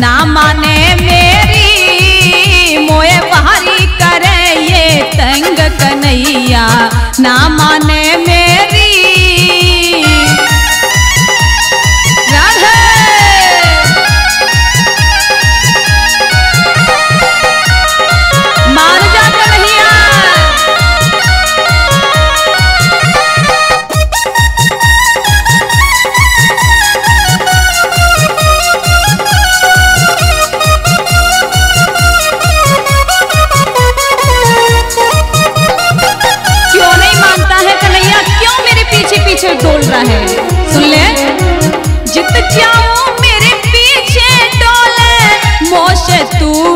ना माने मोशे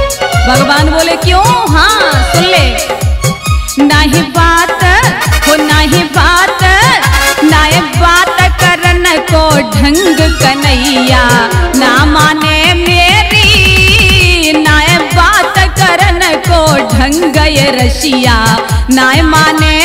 भगवान बोले, क्यों? हाँ सुन ले। नहीं बात हो ही बात, नाय बात करन को ढंग कन्हैया। ना माने मेरी ना बात करन को ढंग रशिया नाय माने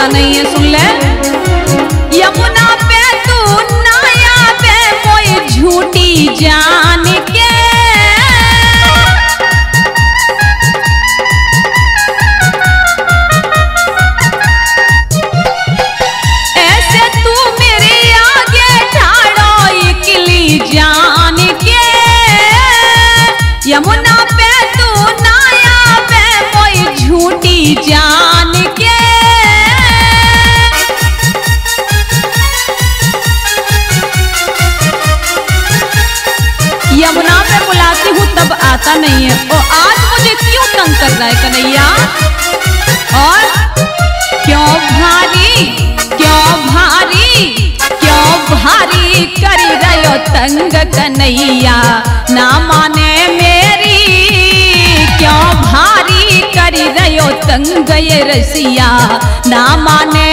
आता नहीं है सुन ले। तब आता नहीं है। और आज मुझे क्यों तंग कर रहा है कन्हैया? और क्यों भारी क्यों भारी क्यों भारी कर रहो तंग कन्हैया? ना माने मेरी, क्यों भारी कर रहो तंग ये रसिया? ना माने